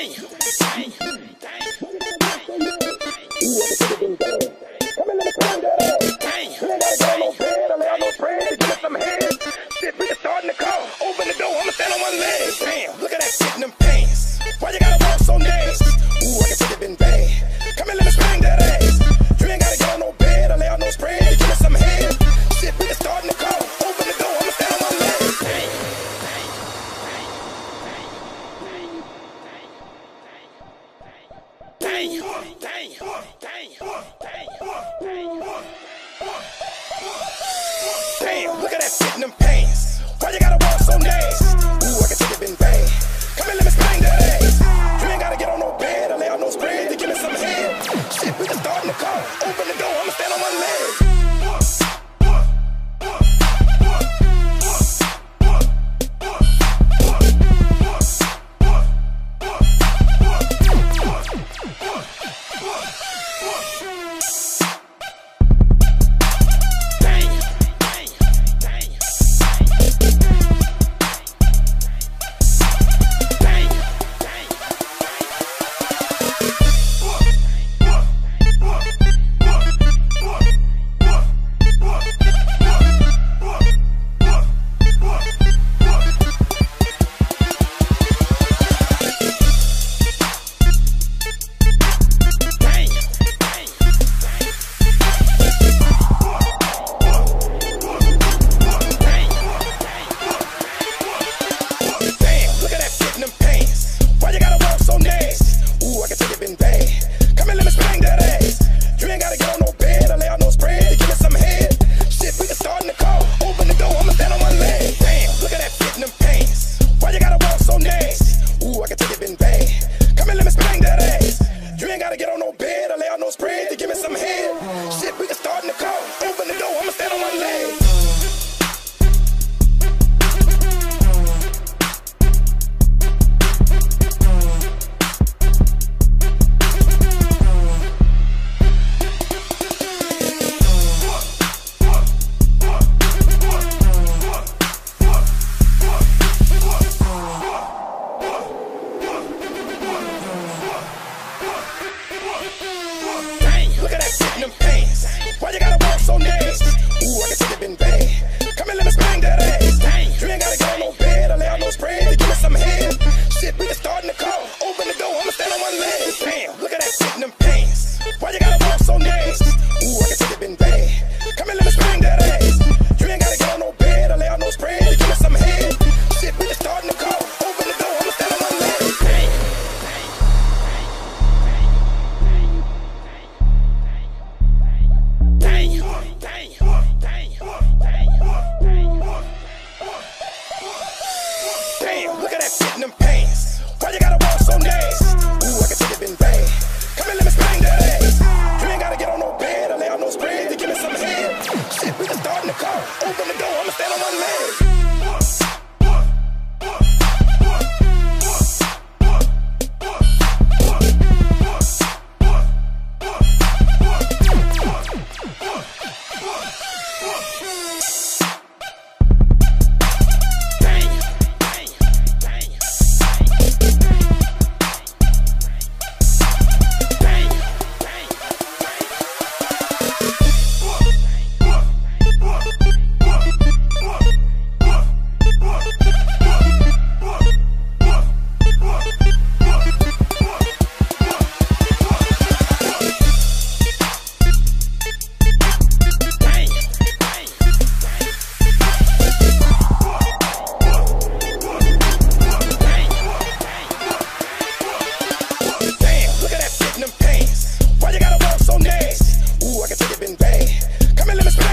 Damn. Damn. Come and In the car. Come and let me spin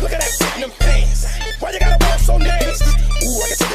Look at that shit in them pants. Why you gotta walk so nasty? Ooh, I can